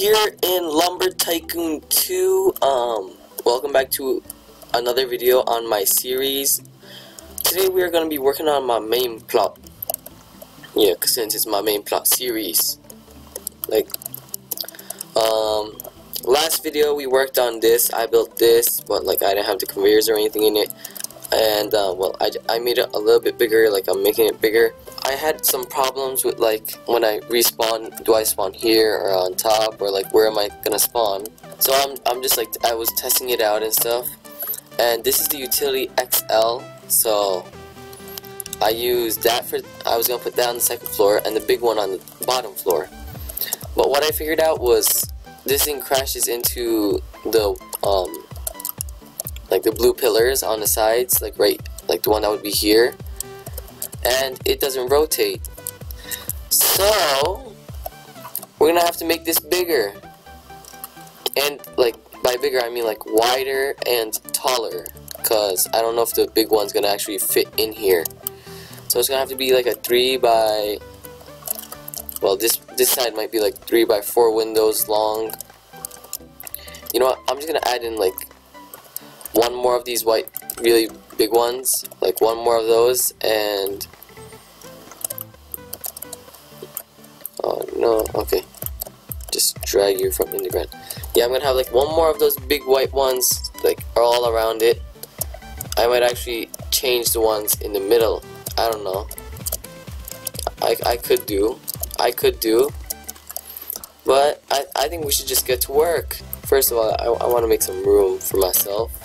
here in Lumber Tycoon 2. Um, welcome back to another video on my series. Today we are going to be working on my main plot. Yeah, since it's my main plot series. Like, um, last video we worked on this. I built this, but like I didn't have the conveyors or anything in it. And, uh, well, I, I made it a little bit bigger, like I'm making it bigger. I had some problems with like when I respawn, do I spawn here or on top or like where am I gonna spawn? So I'm, I'm just like, I was testing it out and stuff. And this is the utility XL, so I used that for, I was gonna put that on the second floor and the big one on the bottom floor. But what I figured out was this thing crashes into the, um, like the blue pillars on the sides, like right, like the one that would be here and it doesn't rotate. So, we're gonna have to make this bigger. And, like, by bigger I mean like wider and taller. Because I don't know if the big one's gonna actually fit in here. So it's gonna have to be like a 3 by... Well, this, this side might be like 3 by 4 windows long. You know what, I'm just gonna add in like one more of these white, really big ones, like one more of those, and oh no, okay, just drag you from in the ground. Yeah, I'm gonna have like one more of those big white ones, like all around it. I might actually change the ones in the middle. I don't know. I I could do, I could do, but I I think we should just get to work. First of all, I, I want to make some room for myself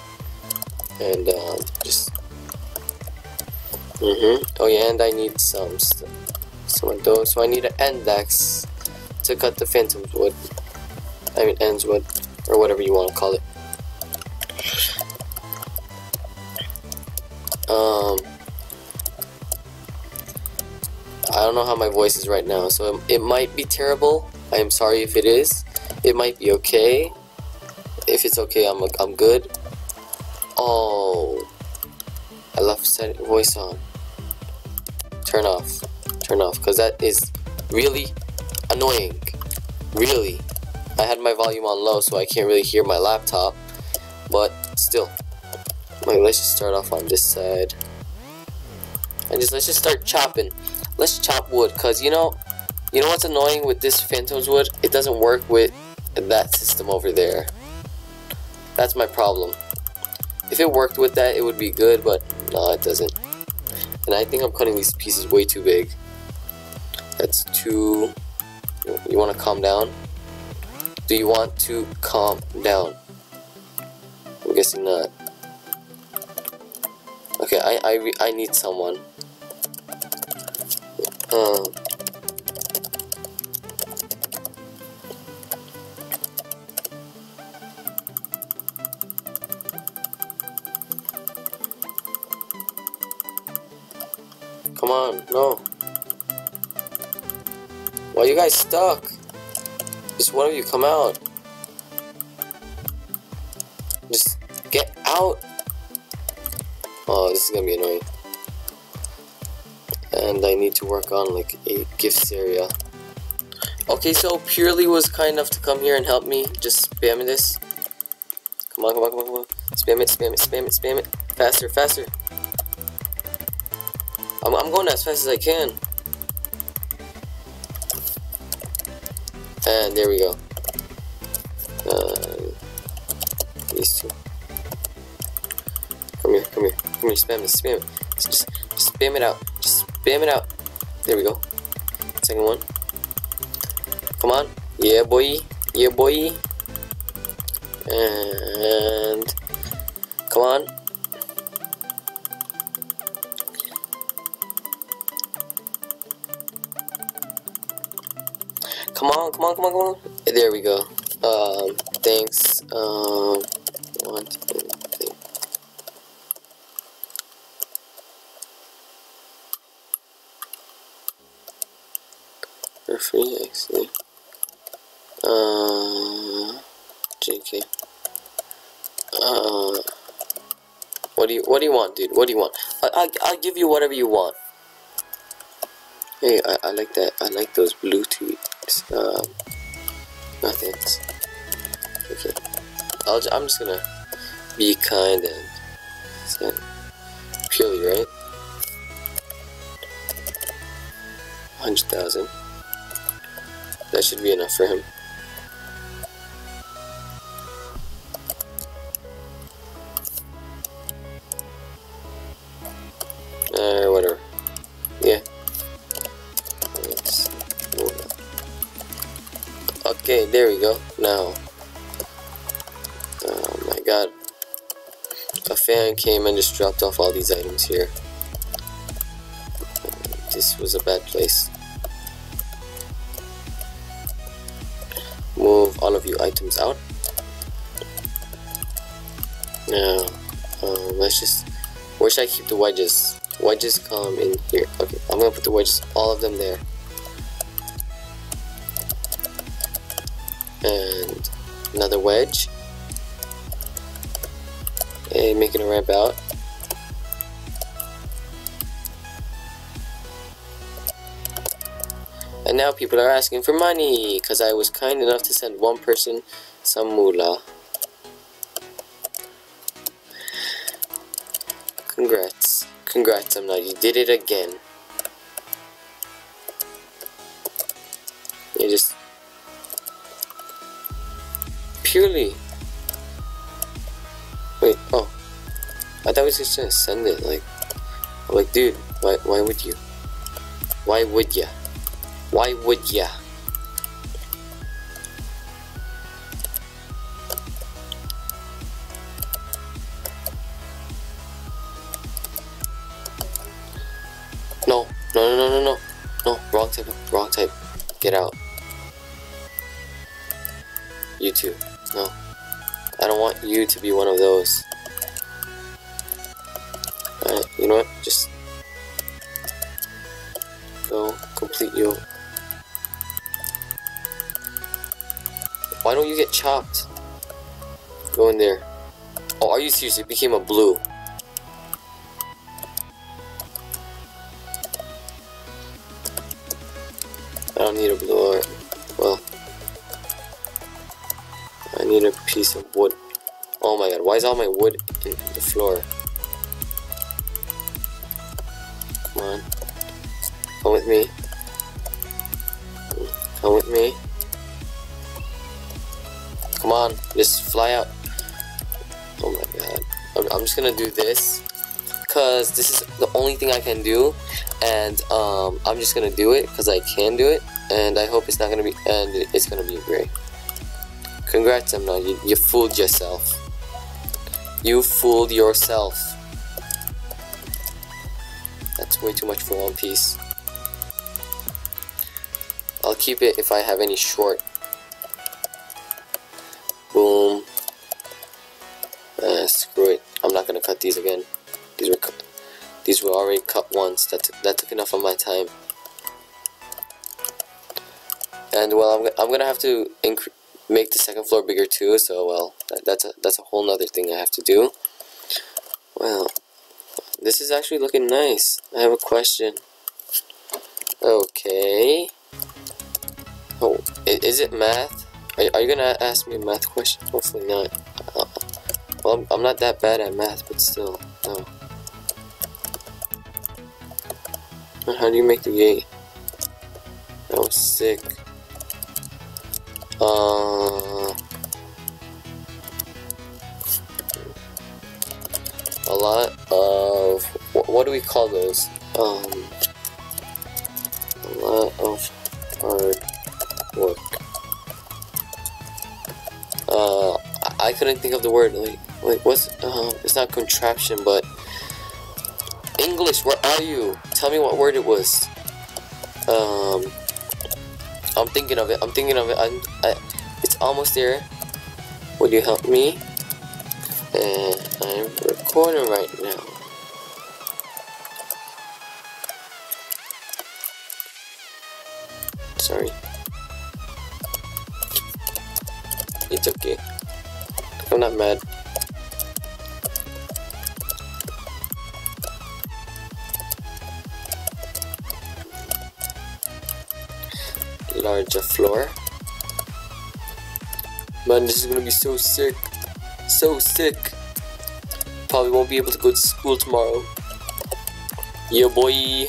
and uh, just mm-hmm. Oh yeah and I need some some of those so I need an end axe to cut the phantom's wood. I mean ends wood or whatever you want to call it. Um I don't know how my voice is right now so it might be terrible. I am sorry if it is. It might be okay. If it's okay I'm, I'm good Oh, I left set voice on. Turn off. Turn off, because that is really annoying. Really. I had my volume on low, so I can't really hear my laptop. But still. Wait, let's just start off on this side. And just let's just start chopping. Let's chop wood, cause you know, you know what's annoying with this Phantom's wood? It doesn't work with that system over there. That's my problem. If it worked with that, it would be good, but no, it doesn't. And I think I'm cutting these pieces way too big. That's too... You want to calm down? Do you want to calm down? I'm guessing not. Okay, I I, I need someone. Um... Come on, no. Why are you guys stuck? Just one of you come out. Just get out. Oh, this is gonna be annoying. And I need to work on like a gifts area. Okay, so Purely was kind enough to come here and help me. Just spam this. Come on, come on, come on, come on. Spam it, spam it, spam it, spam it. Faster, faster. As fast as I can. And there we go. Uh, these two. Come here, come here, come here, spam it, spam it. Just, just spam it out. Just spam it out. There we go. Second one. Come on. Yeah, boy. Yeah, boy. And come on. Come on, come on, come on, come on. There we go. Um, thanks. Um, one, two, three. For free, actually. Uh, JK. Uh, what do you, what do you want, dude? What do you want? I, I, I'll give you whatever you want. Hey, I, I like that. I like those Bluetooth. Um, No thanks. Okay. I'll, I'm just gonna be kind and so, purely, right? 100,000. That should be enough for him. There we go. Now. Oh my god. A fan came and just dropped off all these items here. This was a bad place. Move all of you items out. Now, um, let's just... Where should I keep the wedges? Wedges come in here. Okay, I'm gonna put the wedges, all of them there. And another wedge. And making a ramp out. And now people are asking for money because I was kind enough to send one person some moolah. Congrats. Congrats, I'm not. You did it again. Wait, oh. I thought we was just gonna send it. Like, I'm like, dude, why, why would you? Why would ya? Why would ya? No, no, no, no, no, no, no, wrong type, wrong type. Get out. You too. I don't want you to be one of those. Alright, you know what? Just go complete you. Why don't you get chopped? Go in there. Oh, are you serious? It became a blue. I don't need a blue A piece of wood. Oh my god, why is all my wood in the floor? Come on. Come with me. Come with me. Come on, just fly out. Oh my god. I'm, I'm just gonna do this. Because this is the only thing I can do. And um, I'm just gonna do it because I can do it. And I hope it's not gonna be, and it's gonna be great. Congrats, Emna. You, you fooled yourself. You fooled yourself. That's way too much for One Piece. I'll keep it if I have any short. Boom. Uh, screw it. I'm not gonna cut these again. These were. These were already cut once. That that took enough of my time. And well, I'm, I'm gonna have to make the second floor bigger too. So well, that, that's a that's a whole nother thing I have to do. Well, this is actually looking nice. I have a question. Okay. Oh, is it math? Are, you gonna ask me a math question? Hopefully not. Uh, well, I'm, I'm not that bad at math, but still, no. How do you make the gate? That was sick. Uh, a lot of what, what do we call those? Um, a lot of hard work. Uh, I, I couldn't think of the word. Like, like what's? Uh, it's not contraption, but English. Where are you? Tell me what word it was. Um, I'm thinking of it. I'm thinking of it. I'm, I, it's almost there. Would you help me? And I'm recording right now. Sorry. It's okay. I'm not mad. Larger floor. Man, this is gonna be so sick. So sick. Probably won't be able to go to school tomorrow. Yeah, boy.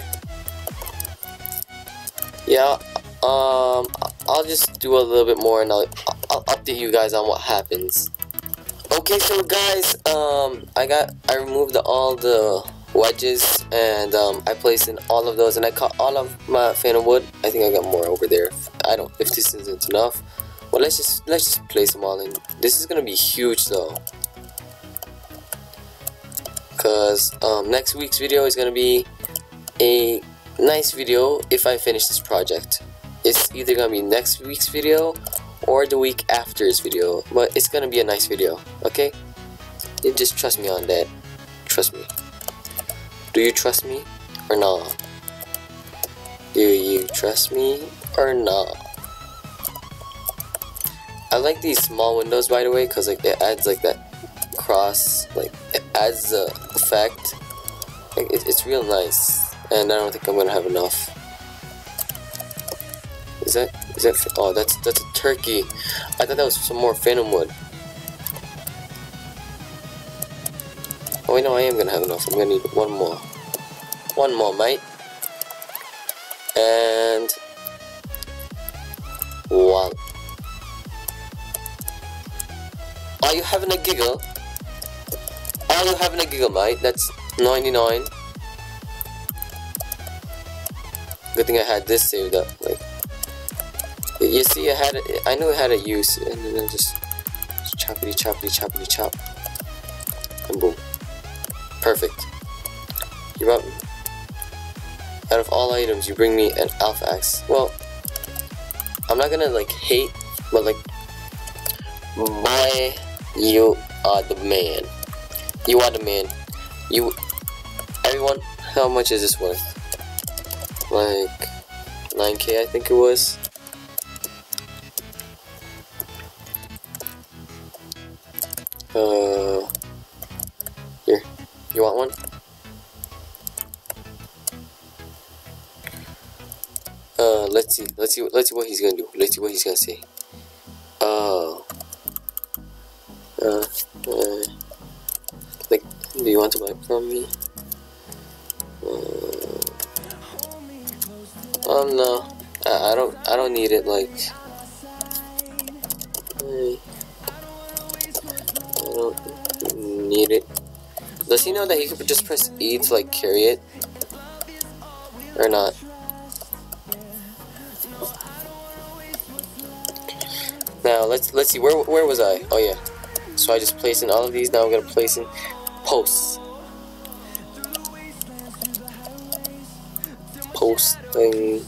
Yeah, um, I'll just do a little bit more and I'll, I'll update you guys on what happens. Okay, so guys, um, I got, I removed all the wedges and um, I placed in all of those and I cut all of my phantom wood. I think I got more over there. I don't, if this isn't enough. Well, let's just, let's just place them all in. This is gonna be huge though. Cause um, next week's video is gonna be a nice video if I finish this project. It's either gonna be next week's video or the week after's video, but it's gonna be a nice video, okay? Just trust me on that. Trust me. Do you trust me or not? Do you trust me or not? I like these small windows by the way, cause like it adds like that cross, like it adds the effect. Like it, it's real nice and I don't think I'm gonna have enough. Is that is that? Oh, that's that's a turkey. I thought that was some more phantom wood. Wait, no, I am gonna have enough. I'm gonna need one more. One more, mate. And one. Are you having a giggle? Are you having a giggle, mate? That's 99. Good thing I had this saved up. Like, you see, I had. I knew it had a use, and then just, just choppity choppity choppity chop, and boom, perfect. You brought out of all items, you bring me an alpha axe. Well, I'm not gonna like hate, but like, boy, you are the man. You are the man. You, everyone, how much is this worth? like 9k I think it was. Uh, you want one? Uh, let's see, let's see, let's see what he's gonna do. Let's see what he's gonna say. Oh. Uh, uh, like, do you want to buy from me? Oh no. I, I don't, I don't need it, like... He know that you could just press E to, like, carry it? Or not? Now, let's, let's see, where, where was I? Oh, yeah. So I just placed in all of these, now I'm gonna place in posts. post thing.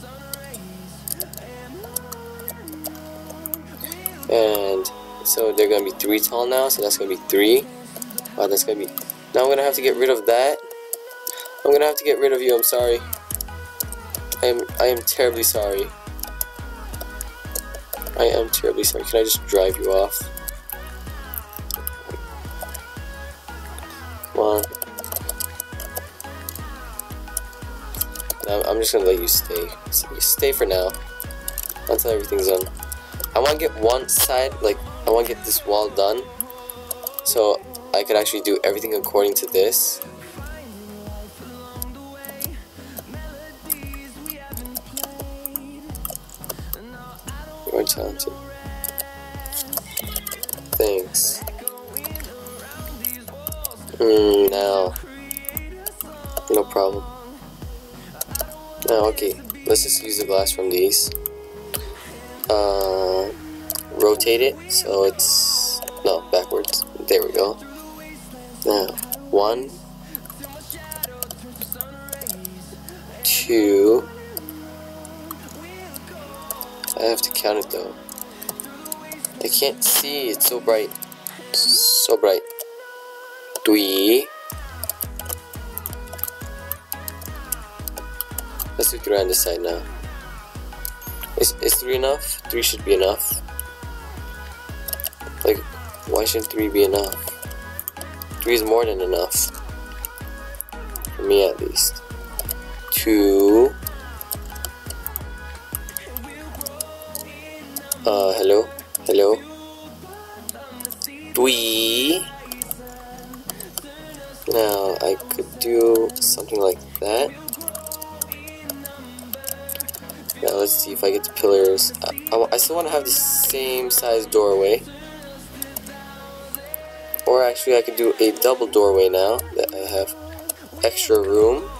And so they're gonna be three tall now, so that's gonna be three. Wow, that's gonna be. Now I'm gonna have to get rid of that. I'm gonna have to get rid of you. I'm sorry. I am. I am terribly sorry. I am terribly sorry. Can I just drive you off? Come on. I'm just gonna let you stay. Stay for now. Until everything's done. I wanna get one side, like, I wanna get this wall done. So I could actually do everything according to this. You're talented. Thanks. Hmm, now. No problem. Oh, okay, let's just use the glass from these. Uh, rotate it so it's no backwards. There we go. Now one, two. I have to count it though. I can't see. It's so bright. So bright. Three. Let's do three on this side now. Is, is three enough? Three should be enough. Like, why shouldn't three be enough? Three is more than enough. For me at least. Two. Uh, hello? Hello? Dwee. Now, I could do something like that. Now, let's see if I get the pillars. I, I, I still want to have the same size doorway. Or actually, I could do a double doorway now that I have extra room.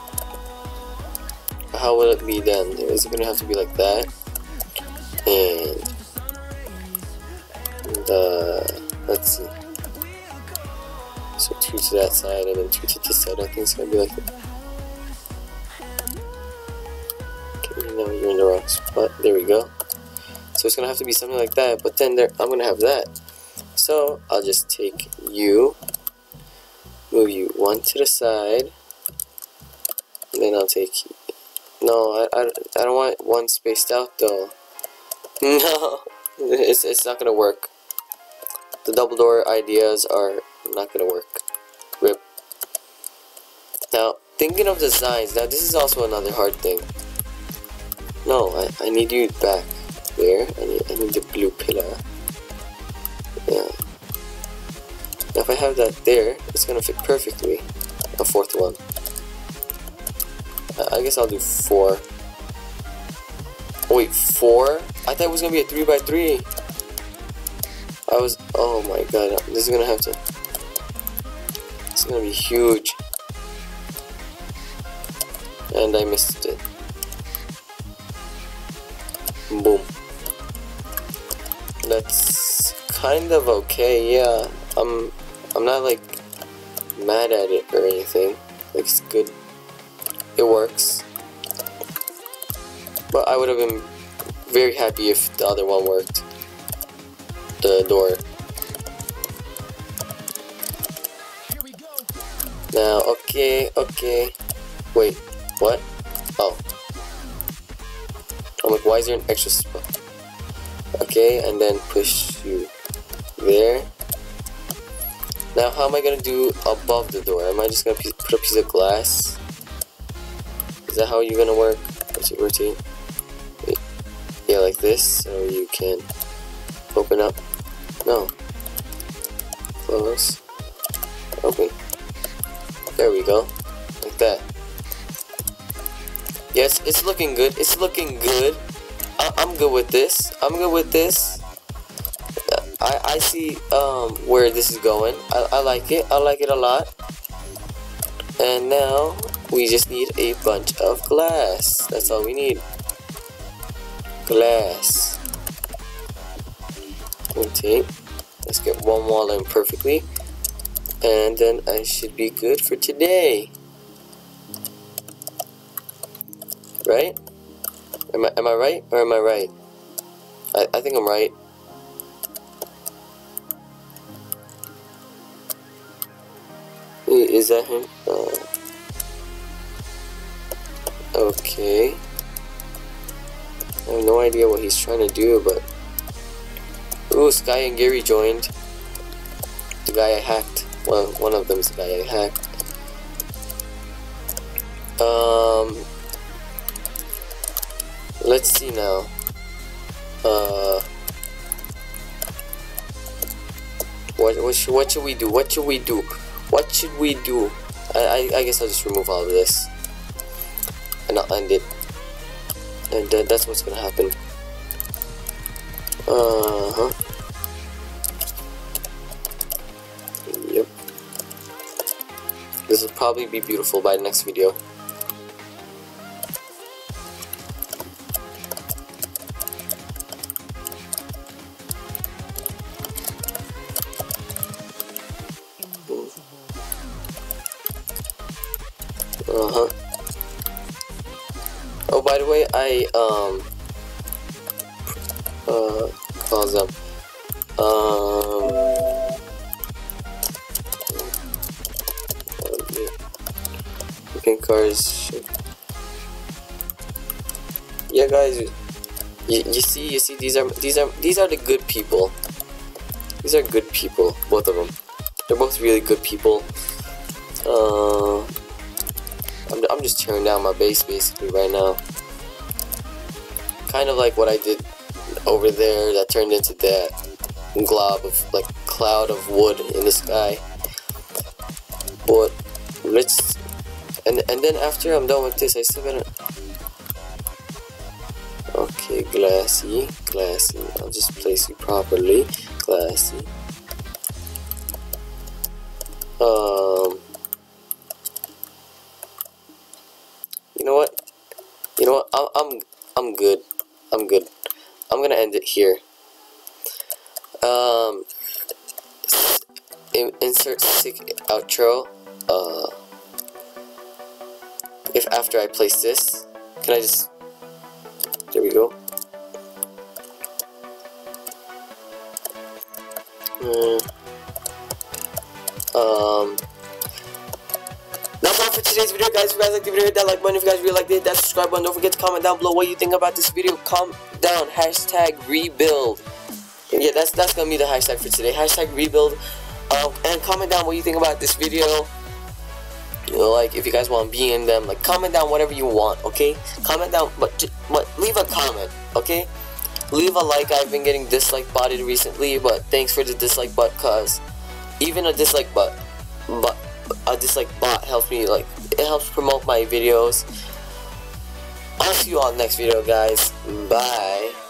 How will it be then? Is it going to have to be like that? And the let's see. So two to that side and then two to this side. I think it's gonna be like that. Now you're in the wrong spot. There we go. So it's gonna have to be something like that. But then there, I'm gonna have that. So I'll just take you, move you one to the side, and then I'll take. No, I, I, I don't want one spaced out though. No, it's it's not gonna work. The double door ideas are not gonna work. Rip. Now, thinking of designs, now this is also another hard thing. No, I, I need you back there. I need, I need the blue pillar. Yeah. Now if I have that there, it's gonna fit perfectly. A fourth one. I, I guess I'll do four. Wait, four? I thought it was gonna be a three by three. I was, oh my god, this is gonna have to, it's gonna be huge. And I missed kind of okay, yeah. I'm, I'm not like mad at it or anything. Like it's good. It works. But I would have been very happy if the other one worked the door. Now, okay, okay. Wait, what? Oh. I'm like, why is there an extra spot? Okay, and then push there. Now, how am I gonna do above the door? Am I just gonna put a piece of glass? Is that how you're gonna work? Rotate, rotate. Yeah, like this, so you can open up no. Close. Open. There we go. Like that. Yes, it's looking good. It's looking good. I am good with this. I'm good with this. I, I see um, where this is going. I, I like it. I like it a lot. And now we just need a bunch of glass. That's all we need. Glass. Rotate. Let's get one wall in perfectly. And then I should be good for today. Right? Am I, am I right or am I right? I, I think I'm right. Is that him? Uh, okay. I have no idea what he's trying to do, but Ooh, Sky and Gary joined. The guy I hacked. Well, one of them is the guy I hacked. Um, let's see now. Uh, what what should, what should we do? What should we do? What should we do? I I, I guess I'll just remove all of this, and I'll end it. And uh, that's what's gonna happen. Uh huh. Yep. This will probably be beautiful by the next video. See, these are these are these are the good people. These are good people, both of them. They're both really good people. Uh, I'm, I'm just tearing down my base basically right now. Kind of like what I did over there that turned into that glob of like cloud of wood in the sky. But let's and and then after I'm done with this, I still gotta. Okay, glassy, glassy. I'll just place you properly, glassy. Um. You know what? You know what? I'm I'm I'm good. I'm good. I'm gonna end it here. Um. insert sick outro. Uh. If after I place this, can I just? There we go. Hmm. Um. That's all for today's video, guys. If you guys like the video, hit that like button. If you guys really liked it, hit that subscribe button. Don't forget to comment down below what you think about this video. Comment down hashtag rebuild. Yeah, that's that's gonna be the hashtag for today. Hashtag rebuild. Um, and comment down what you think about this video. Like if you guys want to be in them, like comment down whatever you want. Okay, comment down, but but leave a comment. Okay, leave a like. I've been getting dislike botted recently, but thanks for the dislike bot, cause even a dislike bot, but a dislike bot helps me like it helps promote my videos. I'll see you all next video, guys. Bye.